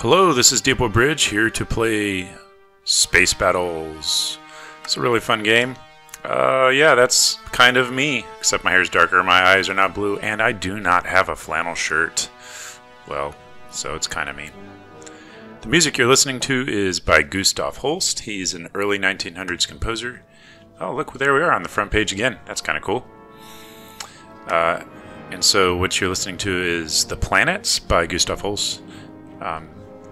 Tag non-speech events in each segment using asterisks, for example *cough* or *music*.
Hello, this is DeepwellBridge here to play Space Battles. It's a really fun game. Uh, yeah, that's kind of me, except my hair's darker, my eyes are not blue, and I do not have a flannel shirt. Well, so it's kind of me. The music you're listening to is by Gustav Holst. He's an early 1900s composer. Oh, look, there we are on the front page again. That's kind of cool. Uh, and so what you're listening to is The Planets by Gustav Holst. Um,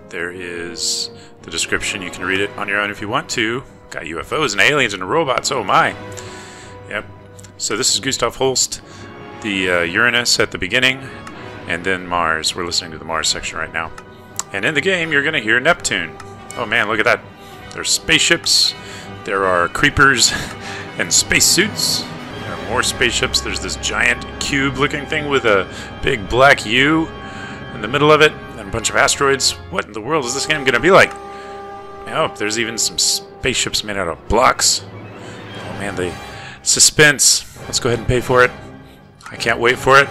there is the description. You can read it on your own if you want to. Got UFOs and aliens and robots. Oh my. Yep. So this is Gustav Holst, the uh, Uranus at the beginning, and then Mars. We're listening to the Mars section right now. And in the game, you're going to hear Neptune. Oh man, look at that. There's spaceships. There are creepers *laughs* and spacesuits. There are more spaceships. There's this giant cube-looking thing with a big black U in the middle of it and a bunch of asteroids. What in the world is this game to be like? Oh, there's even some spaceships made out of blocks. Oh man, the suspense. Let's go ahead and pay for it. I can't wait for it.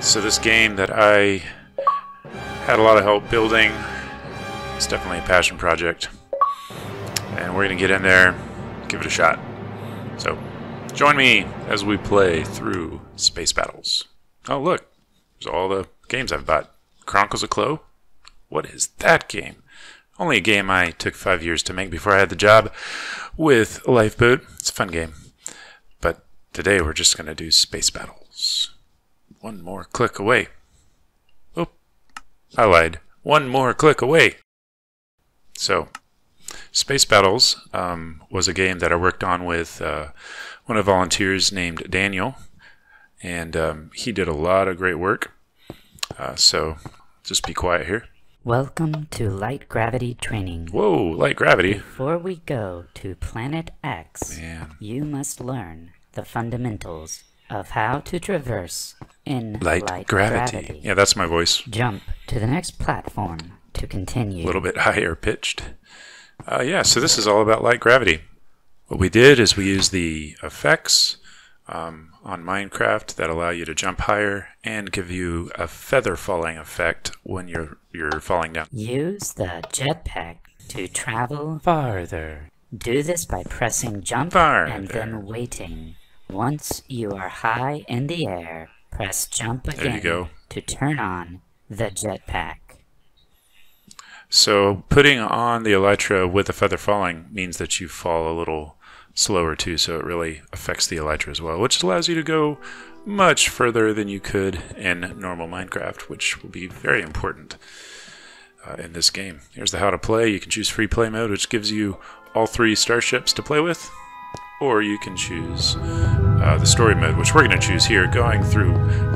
So this game that I had a lot of help building, it's definitely a passion project. And we're to get in there, give it a shot. So join me as we play through Space Battles. Oh, look. There's all the games I've bought. Chronicles of Clo? What is that game? Only a game I took five years to make before I had the job with Lifeboat. It's a fun game. But today we're just going to do Space Battles. One more click away. Oh, I lied. One more click away. So, Space Battles um, was a game that I worked on with uh, one of the volunteers named Daniel, and um, he did a lot of great work. Uh, so, just be quiet here. Welcome to light gravity training. Whoa, light gravity. Before we go to Planet X, Man. you must learn the fundamentals of how to traverse in Light, gravity. Yeah, that's my voice. Jump to the next platform to continue. A little bit *laughs* higher pitched. Uh, yeah, so this is all about light gravity. What we did is we used the effects um, on Minecraft that allow you to jump higher and give you a feather falling effect when you're you're falling down. Use the jetpack to travel. Farther. Do this by pressing jump Farther. and then waiting. Once you are high in the air, press jump you again go. to turn on the jetpack. So putting on the elytra with the feather falling means that you fall a little slower too, so it really affects the elytra as well, which allows you to go much further than you could in normal Minecraft, which will be very important uh, in this game. Here's the how to play. You can choose free play mode, which gives you all three starships to play with, or you can choose uh, the story mode, which we're going to choose here, going through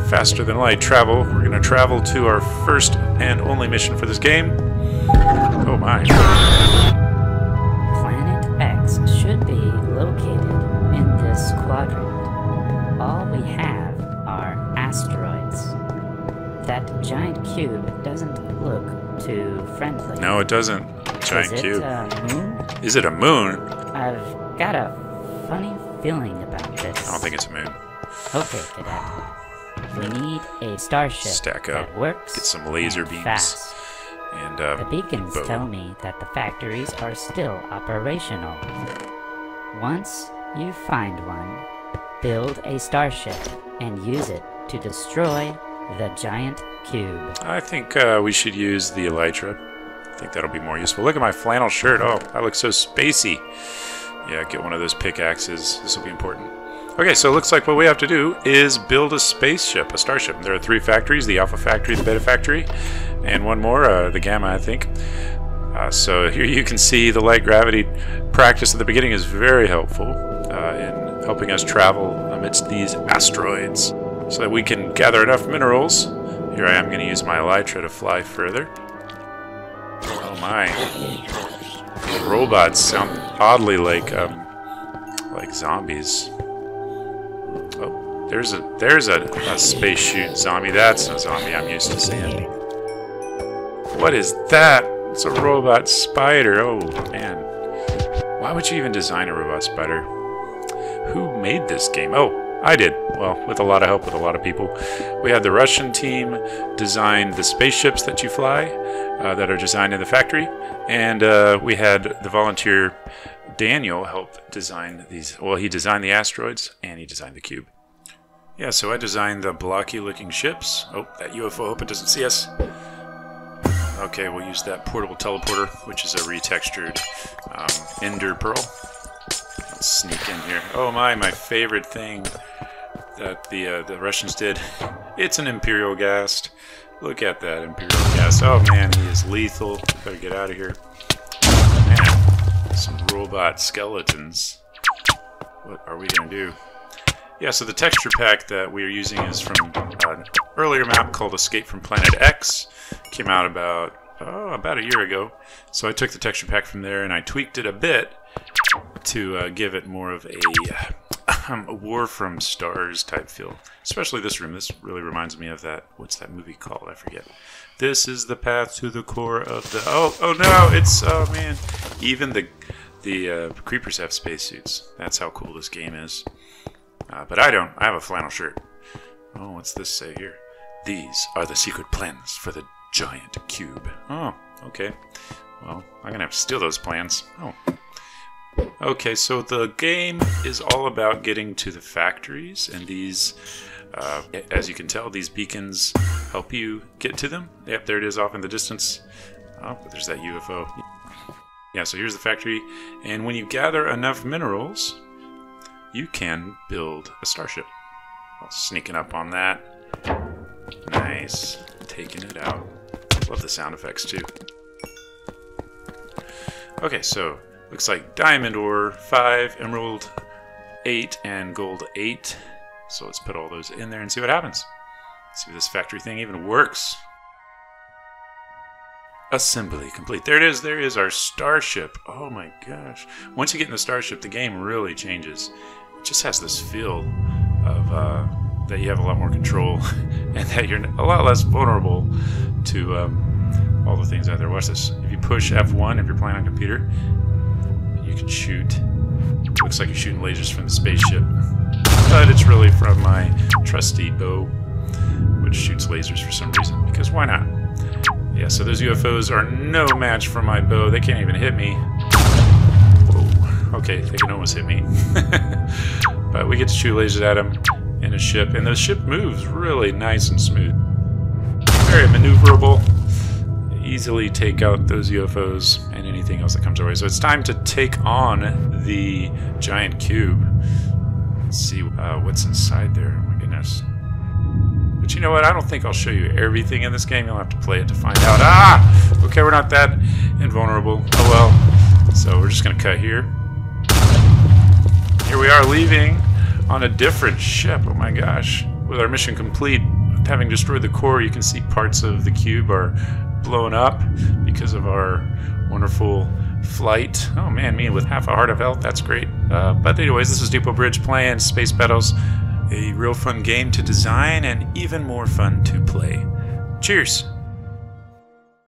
faster than light travel. We're going to travel to our first and only mission for this game. Oh my. That giant cube doesn't look too friendly. No, it doesn't. Giant Is it cube. a moon? Is it a moon? I've got a funny feeling about this. I don't think it's a moon. Okay, cadet. We need a starship Stack up. that works Get some laser and beams. fast. And uh, The beacons boat. tell me that the factories are still operational. Once you find one, build a starship and use it to destroy the giant cube. I think uh, we should use the elytra. I think that'll be more useful. Look at my flannel shirt. Oh, I look so spacey. Yeah, get one of those pickaxes. This will be important. Okay, so it looks like what we have to do is build a spaceship, a starship. There are three factories, the Alpha Factory, the Beta Factory, and one more, uh, the Gamma, I think. Uh, so *laughs* here you can see the light gravity practice at the beginning is very helpful uh, in helping us travel amidst these asteroids so that we can gather enough minerals. Here I am going to use my elytra to fly further. Oh my. The robots sound oddly like um, like zombies. Oh, there's a there's a, a space shoot zombie. That's a zombie I'm used to seeing. What is that? It's a robot spider. Oh man. Why would you even design a robot spider? Who made this game? Oh, I did. Well, with a lot of help with a lot of people. We had the Russian team design the spaceships that you fly, uh, that are designed in the factory, and uh, we had the volunteer Daniel help design these. Well, he designed the asteroids and he designed the cube. Yeah, so I designed the blocky looking ships. Oh, that UFO, hope it doesn't see us. Okay, we'll use that portable teleporter, which is a retextured um, ender pearl. Sneak in here. Oh my, my favorite thing that the uh, the Russians did. It's an Imperial Ghast. Look at that Imperial Ghast. Oh man, he is lethal. Better get out of here. Man, some robot skeletons. What are we gonna do? Yeah, so the texture pack that we are using is from an earlier map called Escape from Planet X. Came out about oh, about a year ago. So I took the texture pack from there and I tweaked it a bit to uh, give it more of a, um, a War from Stars type feel. Especially this room. This really reminds me of that. What's that movie called? I forget. This is the path to the core of the. Oh, oh no! It's oh man. Even the the uh, creepers have spacesuits. That's how cool this game is. Uh, but I don't. I have a flannel shirt. Oh, what's this say here? These are the secret plans for the giant cube. Oh, okay. Well, I'm gonna have to steal those plans. Oh. Okay, so the game is all about getting to the factories, and these, uh, as you can tell, these beacons help you get to them. Yep, there it is off in the distance. Oh, there's that UFO. Yeah, so here's the factory, and when you gather enough minerals, you can build a starship. Well, sneaking up on that. Nice. Taking it out. Love the sound effects too. Okay, so looks like diamond ore 5, emerald 8, and gold 8. So let's put all those in there and see what happens. See if this factory thing even works. Assembly complete. There it is. There is our starship. Oh my gosh. Once you get in the starship, the game really changes. It just has this feel of uh, that you have a lot more control *laughs* and that you're a lot less vulnerable to um, all the things out there. Watch this. If you push F1, if you're playing on computer, you can shoot. Looks like you're shooting lasers from the spaceship, but it's really from my trusty bow, which shoots lasers for some reason. Because why not? Yeah, so those UFOs are no match for my bow. They can't even hit me. Whoa. Okay, they can almost hit me. *laughs* but we get to shoot lasers at them in a ship, and the ship moves really nice and smooth. Very maneuverable. Easily take out those UFOs and anything else that comes our way. So it's time to take on the giant cube. Let's see uh, what's inside there. Oh my goodness. But you know what? I don't think I'll show you everything in this game. You'll have to play it to find out. Ah! Okay, we're not that invulnerable. Oh well. So we're just going to cut here. Here we are leaving on a different ship. Oh my gosh. With our mission complete, having destroyed the core, you can see parts of the cube are blown up because of our wonderful flight. Oh man, me with half a heart of health, that's great. Uh, but anyways, this is DeepwellBridge playing Space Battles. A real fun game to design and even more fun to play. Cheers!